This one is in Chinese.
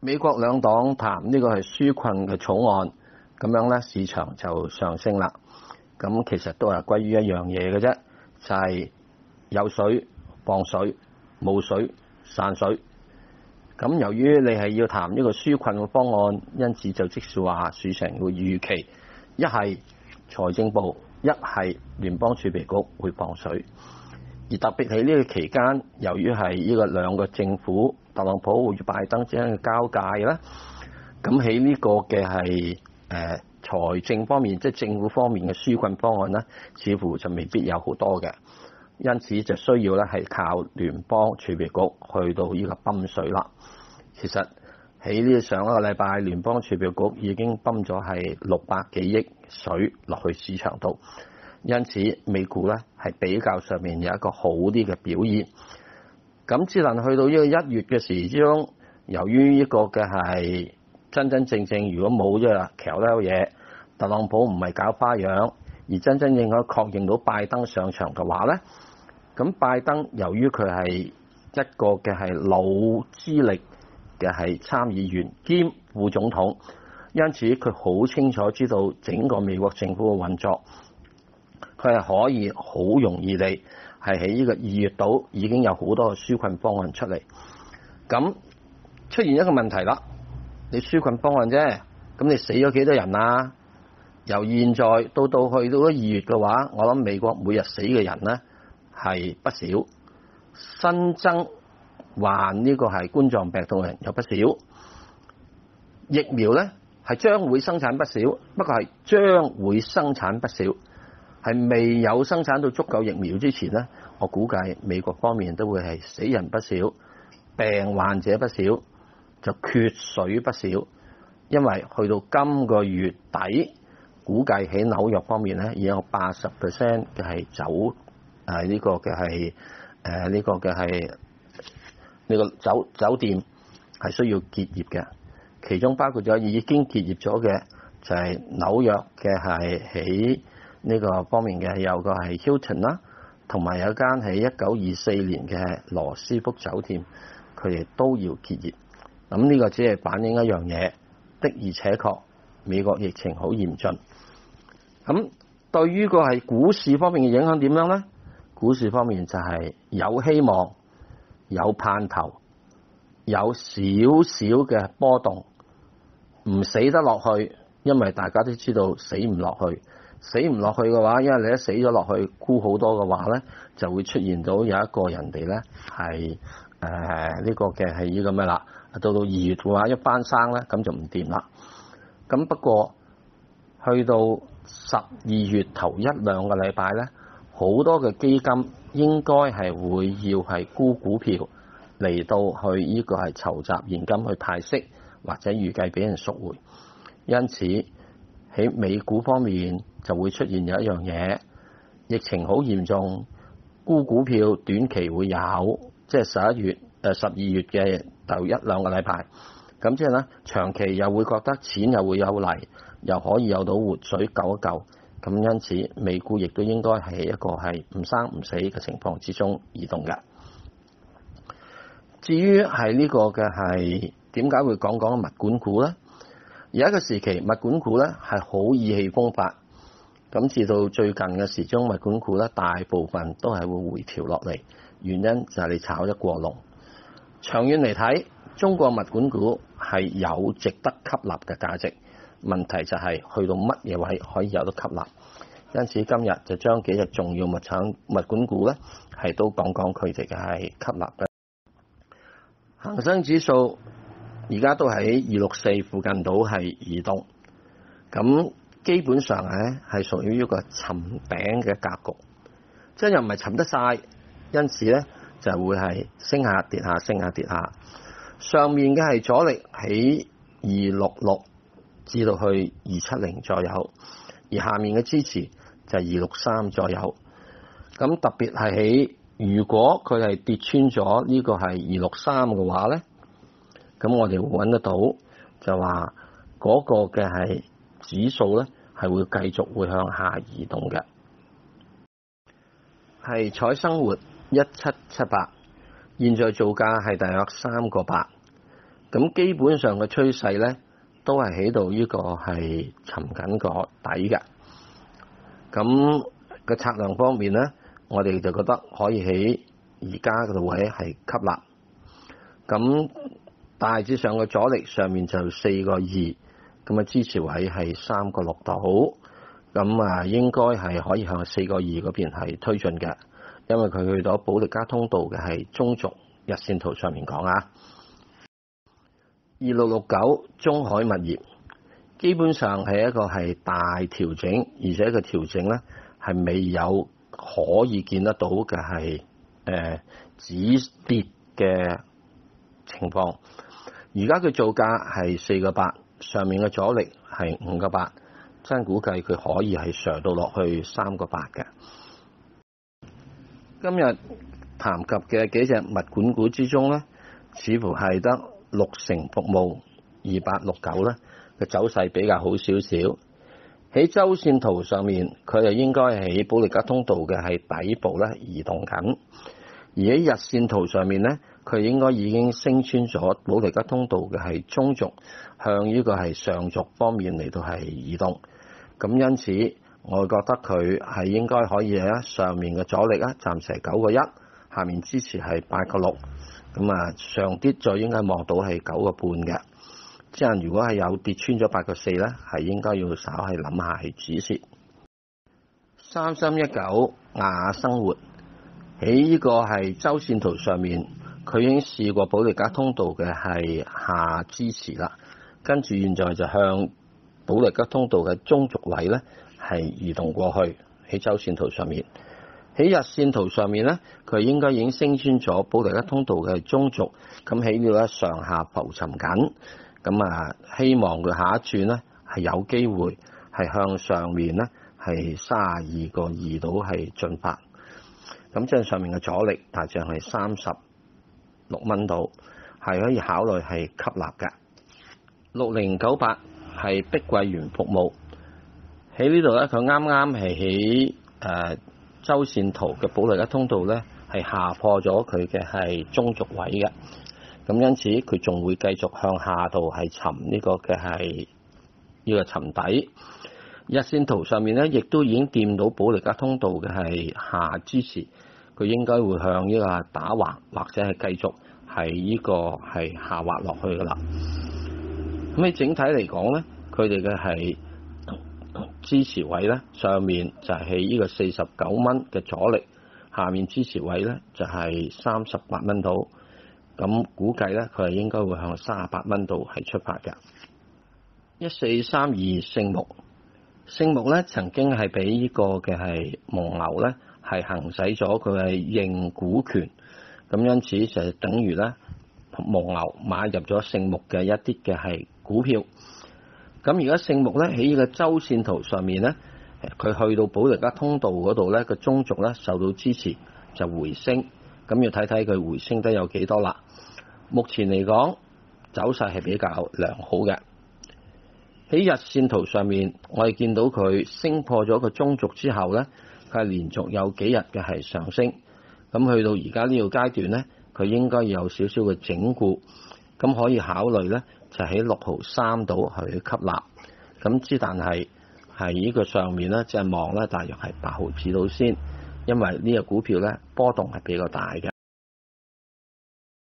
美國兩黨談呢個係紓困嘅草案，咁樣咧市場就上升啦。咁其實都係歸於一樣嘢嘅啫，就係有水放水，冇水散水。咁由於你係要談呢個紓困嘅方案，因此就即是話市場會預期一係財政部，一係聯邦儲備局會放水。而特別喺呢個期間，由於係呢個兩個政府，特朗普與拜登之間嘅交界啦，咁喺呢個嘅係誒財政方面，即係政府方面嘅紓困方案咧，似乎就未必有好多嘅，因此就需要咧係靠聯邦儲備局去到呢個泵水啦。其實喺呢上一個禮拜，聯邦儲備局已經泵咗係六百幾億水落去市場度。因此，美股咧係比較上面有一個好啲嘅表現。咁只能去到呢個一月嘅時之中，由於呢個嘅係真真正正，如果冇咗啦，橋呢嘢，特朗普唔係搞花樣，而真真正正確認到拜登上場嘅話咧，咁拜登由於佢係一個嘅係老資歷嘅係參議員兼副總統，因此佢好清楚知道整個美國政府嘅運作。佢係可以好容易地係喺呢個二月度已經有好多個紓困方案出嚟。咁出現一個問題啦，你紓困方案啫，咁你死咗幾多人啊？由現在到到去到咗二月嘅話，我諗美國每日死嘅人咧係不少，新增患呢個係冠狀病毒嘅人有不少，疫苗咧係將會生產不少，不過係將會生產不少。係未有生產到足夠疫苗之前咧，我估計美國方面都會係死人不少，病患者不少，就缺水不少。因為去到今個月底，估計喺紐約方面咧，已經有八十 percent 嘅係走誒呢個嘅係誒呢個嘅係呢個酒酒店係需要結業嘅，其中包括咗已經結業咗嘅就係紐約嘅係喺。呢個方面嘅有個係 Hilton 啦，同埋有間喺一九二四年嘅羅斯福酒店，佢哋都要結業。咁呢個只係反映一樣嘢，的而且確美國疫情好嚴峻。咁對於個係股市方面嘅影響點樣咧？股市方面就係有希望、有盼頭、有少少嘅波動，唔死得落去，因為大家都知道死唔落去。死唔落去嘅話，因為你一死咗落去沽好多嘅話咧，就會出現到有一個人哋咧係誒呢個嘅係呢個咩啦？到到二月嘅話一翻生咧，咁就唔掂啦。咁不過去到十二月頭一兩個禮拜咧，好多嘅基金應該係會要係沽股票嚟到去呢個係籌集現金去派息，或者預計俾人贖回。因此喺美股方面，就會出現有一樣嘢，疫情好嚴重，沽股票短期會有，即係十一月誒十二月嘅頭一兩個禮拜，咁即係咧長期又會覺得錢又會有嚟，又可以有到活水救一救，咁因此美股亦都應該係一個係唔生唔死嘅情況之中移動嘅。至於係呢個嘅係點解會講講物管股咧？而一個時期物管股咧係好意氣風發。咁至到最近嘅時鐘物管股咧，大部分都係會回調落嚟，原因就係你炒得過龍。長遠嚟睇，中國物管股係有值得吸納嘅價值，問題就係去到乜嘢位可以有得吸納。因此今日就將幾隻重要物產物管股咧，係都講講佢哋嘅係吸納嘅。恒生指數而家都喺二六四附近度係移動，咁。基本上咧係屬於一個沉頂嘅格局，即係又唔係沉得晒，因此咧就會係升下跌下，升下跌下。上面嘅係阻力喺二六六至到去二七零左右，而下面嘅支持就系二六三左右。咁特别系喺如果佢系跌穿咗呢个系二六三嘅话咧，咁我哋会揾得到就话嗰个嘅系。指数咧系会继续会向下移动嘅。系彩生活一七七八，现在造价系大约三个八，咁基本上嘅趋势咧都係喺度呢個係沉緊個底嘅。咁個策量方面咧，我哋就覺得可以喺而家嗰度位係吸納。咁大致上嘅阻力上面就四個二，咁啊支持位係三個六度。咁啊，應該係可以向四個二嗰邊係推進嘅，因為佢去到保利加通道嘅係中轴日線圖上面講啊。二六六九中海物业基本上系一个系大调整，而且个调整咧系未有可以见得到嘅系诶止跌嘅情况。而家佢造价系四个八，上面嘅阻力系五个八。真估计佢可以系上到落去三个八嘅。今日谈及嘅几只物管股之中咧，似乎系得六成服務二八六九咧嘅走勢比較好少少。喺周線圖上面，佢就應該喺保利加通道嘅係底部咧移動緊，而喺日線圖上面咧，佢應該已經升穿咗保利加通道嘅係中轴，向呢個係上轴方面嚟到係移動。咁因此，我覺得佢係應該可以喺上面嘅阻力啊，暫時係九個一，下面支持係八個六。咁啊，上跌再應該望到係九個半嘅。即系如果係有跌穿咗八個四咧，係應該要稍係諗下係止蝕。三三一九亞生活喺呢個係周線圖上面，佢已經試過保利加通道嘅係下支持啦，跟住現在就向保利加通道嘅中軸位咧，係移動過去喺周線圖上面。喺日線圖上面咧，佢應該已經升穿咗保利加通道嘅中軸，咁喺呢度咧上下浮沉緊。咁啊，希望佢下一轉咧係有機會係向上面咧係卅二個二度係進發。咁即係上面嘅阻力大致係三十六蚊度，係可以考慮係吸納嘅。六零九八。係碧桂園服務喺呢度咧，佢啱啱係喺誒周線圖嘅保利加通道咧，係下破咗佢嘅係中軸位嘅。咁因此佢仲會繼續向下度係沉呢個嘅係呢個沉底。日線圖上面咧，亦都已經掂到保利加通道嘅係下支持，佢應該會向呢個打橫或者係繼續係呢個係下滑落去噶啦。咁喺整體嚟講咧，佢哋嘅係支持位咧，上面就係呢個四十九蚊嘅阻力，下面支持位咧就係三十八蚊度。咁估計咧，佢係應該會向三十八蚊度係出發嘅。一四三二聖木，聖木咧曾經係俾呢個嘅係蒙牛咧係行使咗佢係認股權，咁因此就等於咧蒙牛買入咗聖木嘅一啲嘅係股票。咁而家圣木咧喺呢個周線圖上面咧，佢去到保利加通道嗰度咧，個中軸咧受到支持就回升，咁要睇睇佢回升得有幾多啦。目前嚟講走勢係比較良好嘅。喺日線圖上面，我哋見到佢升破咗個中軸之後咧，佢係連續有幾日嘅係上升，咁去到而家呢個階段咧，佢應該有少少嘅整固，咁可以考慮咧。就喺六毫三度去吸納，咁之但係係呢個上面咧，即係望咧，大約係八毫子度先，因為呢個股票咧波動係比較大嘅。